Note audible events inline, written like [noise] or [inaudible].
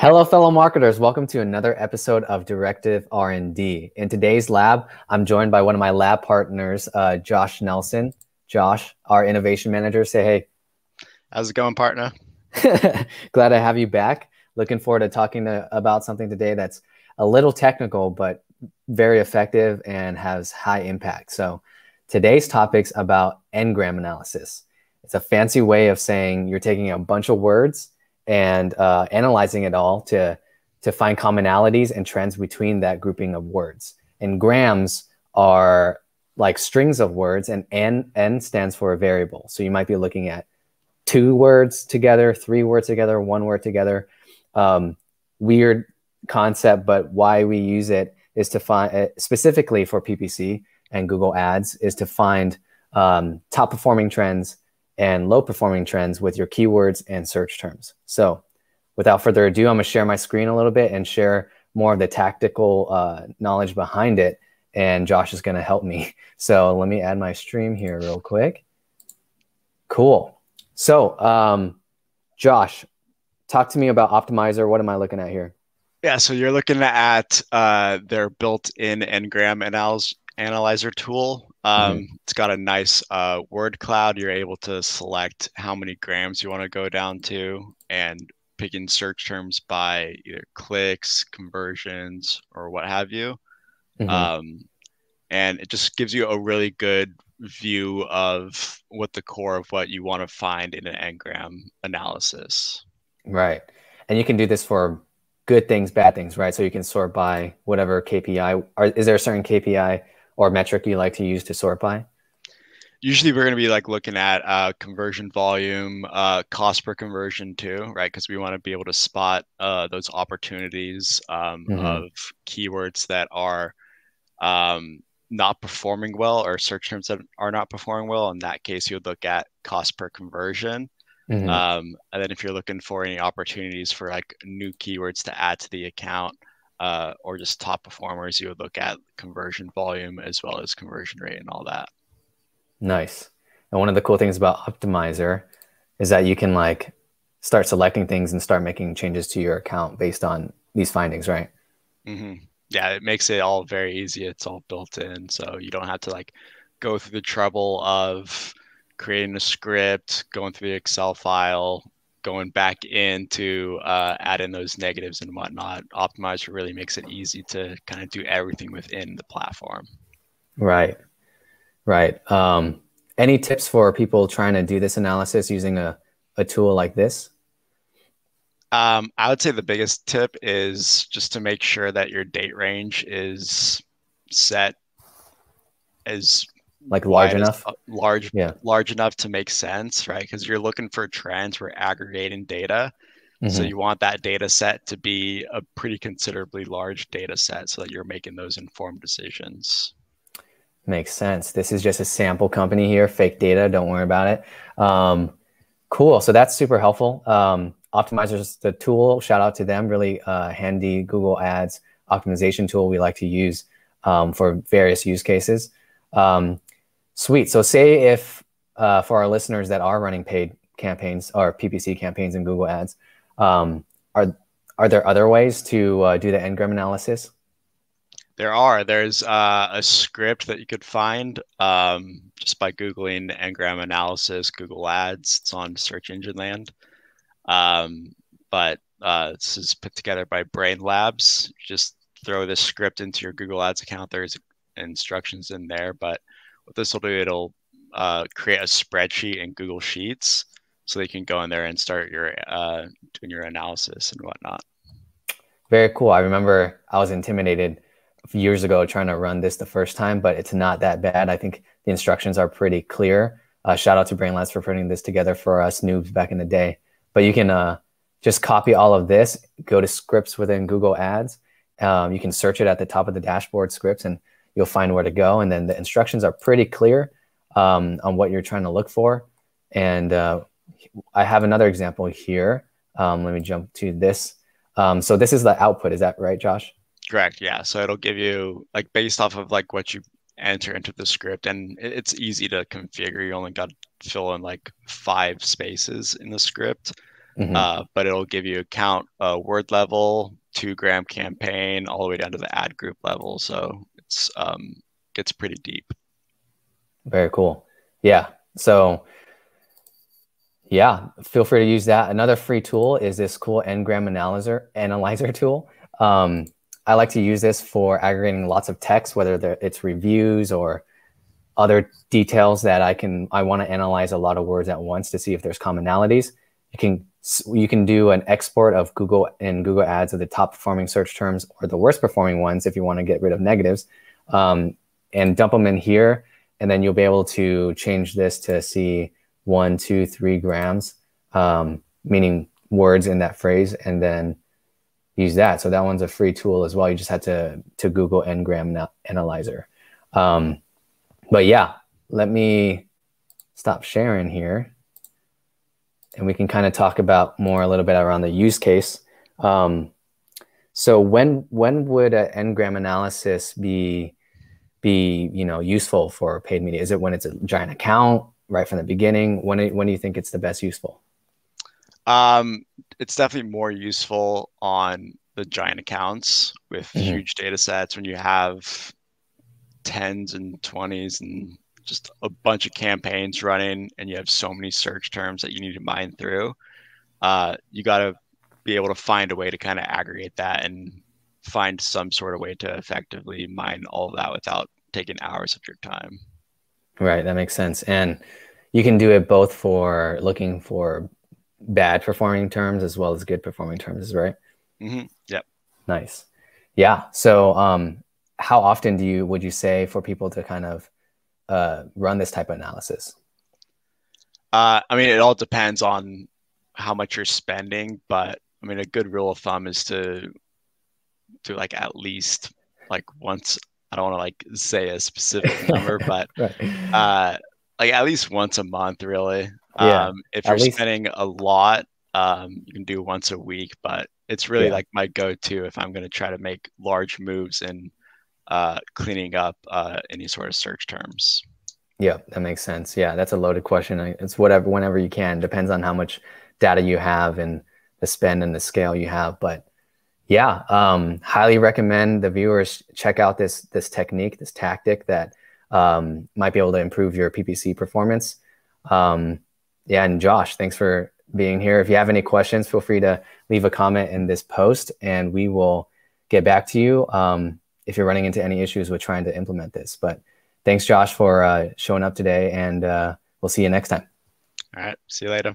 Hello, fellow marketers. Welcome to another episode of Directive R&D. In today's lab, I'm joined by one of my lab partners, uh, Josh Nelson. Josh, our innovation manager, say hey. How's it going, partner? [laughs] Glad to have you back. Looking forward to talking to, about something today that's a little technical, but very effective and has high impact. So today's topic's about n-gram analysis. It's a fancy way of saying you're taking a bunch of words and uh, analyzing it all to to find commonalities and trends between that grouping of words. And grams are like strings of words, and n n stands for a variable. So you might be looking at two words together, three words together, one word together. Um, weird concept, but why we use it is to find uh, specifically for PPC and Google Ads is to find um, top performing trends and low performing trends with your keywords and search terms. So without further ado, I'm gonna share my screen a little bit and share more of the tactical uh, knowledge behind it. And Josh is gonna help me. [laughs] So let me add my stream here real quick. Cool. So um, Josh, talk to me about Optmyzr. What am I looking at here? Yeah, so you're looking at uh, their built-in n-gram analysis analyzer tool. Um, mm-hmm. It's got a nice uh, word cloud. You're able to select how many grams you want to go down to and picking search terms by either clicks, conversions, or what have you. Mm-hmm. Um, and it just gives you a really good view of what the core of what you want to find in an n-gram analysis. Right. And you can do this for good things, bad things, right? So you can sort by whatever KPI. Or is there a certain KPI or metric you like to use to sort by? Usually, we're going to be like looking at uh, conversion volume, uh, cost per conversion too, right? Because we want to be able to spot uh, those opportunities um, mm-hmm. of keywords that are um, not performing well or search terms that are not performing well. In that case, you would look at cost per conversion. Mm-hmm. Um, and then if you're looking for any opportunities for like new keywords to add to the account, uh, or just top performers, you would look at conversion volume as well as conversion rate and all that. Nice. And one of the cool things about Optmyzr is that you can like start selecting things and start making changes to your account based on these findings, right? Mm-hmm. Yeah, it makes it all very easy. It's all built in, so you don't have to like go through the trouble of creating a script, going through the Excel file, going back in to uh, add in those negatives and whatnot. Optmyzr really makes it easy to kind of do everything within the platform. Right, right. Um, any tips for people trying to do this analysis using a, a tool like this? Um, I would say the biggest tip is just to make sure that your date range is set as like large enough? uh, large yeah. large enough to make sense right? Because you're looking for trends we're aggregating data. Mm-hmm. so you want that data set to be a pretty considerably large data set so that you're making those informed decisions. Makes sense. This is just a sample company here fake data don't worry about it. Um, cool. So that's super helpful. Um, optmyzr's the tool. Shout out to them. Really uh, handy google ads optimization tool we like to use um, for various use cases. Um, Sweet. So say if uh, for our listeners that are running paid campaigns or PPC campaigns in Google Ads, um, are are there other ways to uh, do the n-gram analysis? There are. There's uh, a script that you could find um, just by googling n-gram analysis Google Ads. It's on Search Engine Land. Um, but uh, this is put together by Brainlabs. Just throw this script into your Google Ads account. There's instructions in there, but this will do, it'll uh, create a spreadsheet in Google Sheets so they can go in there and start your uh, doing your analysis and whatnot. Very cool. I remember I was intimidated years ago trying to run this the first time, but it's not that bad. I think the instructions are pretty clear. Uh, shout out to BrainLabs for putting this together for us noobs back in the day. But you can uh, just copy all of this, go to scripts within Google Ads. Um, you can search it at the top of the dashboard scripts and you'll find where to go. And then the instructions are pretty clear um, on what you're trying to look for. And uh, I have another example here. Um, let me jump to this. Um, so this is the output. Is that right, Josh? Correct. Yeah. So it'll give you like based off of like what you enter into the script, and it's easy to configure. You only got to fill in like five spaces in the script. mm-hmm. uh, but it'll give you a count uh, word level, two gram campaign, all the way down to the ad group level. So it's um, gets pretty deep. Very cool. Yeah. So yeah, feel free to use that. Another free tool is this cool ngram analyzer analyzer tool. Um, I like to use this for aggregating lots of text, whether it's reviews or other details that I can I want to analyze a lot of words at once to see if there's commonalities. You can you can do an export of Google and Google Ads of the top performing search terms or the worst performing ones if you want to get rid of negatives, um, and dump them in here, and then you'll be able to change this to see one, two, three grams, um, meaning words in that phrase, and then use that. So that one's a free tool as well. You just had to to Google Ngram Analyzer. Um, but yeah, let me stop sharing here and we can kind of talk about more a little bit around the use case. Um, so when when would an ngram analysis be be you know useful for paid media? Is it when it's a giant account right from the beginning? When when do you think it's the best useful? Um, it's definitely more useful on the giant accounts with mm-hmm. huge data sets when you have tens and 20s and just a bunch of campaigns running and you have so many search terms that you need to mine through uh, you got to be able to find a way to kind of aggregate that and find some sort of way to effectively mine all that without taking hours of your time. Right that makes sense. And you can do it both for looking for bad performing terms as well as good performing terms right? Mm-hmm. yep. Nice. Yeah so um how often do you would you say for people to kind of uh, run this type of analysis? Uh, I mean, it all depends on how much you're spending, but I mean, a good rule of thumb is to do like at least like once. I don't want to like say a specific [laughs] number, but [laughs] right. uh, like at least once a month, really. Yeah, um, if you're least... spending a lot, um, you can do once a week, but it's really yeah. like my go-to if I'm going to try to make large moves in uh, cleaning up uh, any sort of search terms. Yeah, that makes sense. Yeah, that's a loaded question. It's whatever, whenever you can. Depends on how much data you have and the spend and the scale you have. But yeah, um, highly recommend the viewers check out this this technique, this tactic that um, might be able to improve your PPC performance. Um, yeah, and Josh, thanks for being here. If you have any questions, feel free to leave a comment in this post, and we will get back to you. Um, if you're running into any issues with trying to implement this. But thanks, Josh, for uh, showing up today, and uh, we'll see you next time. All right. See you later.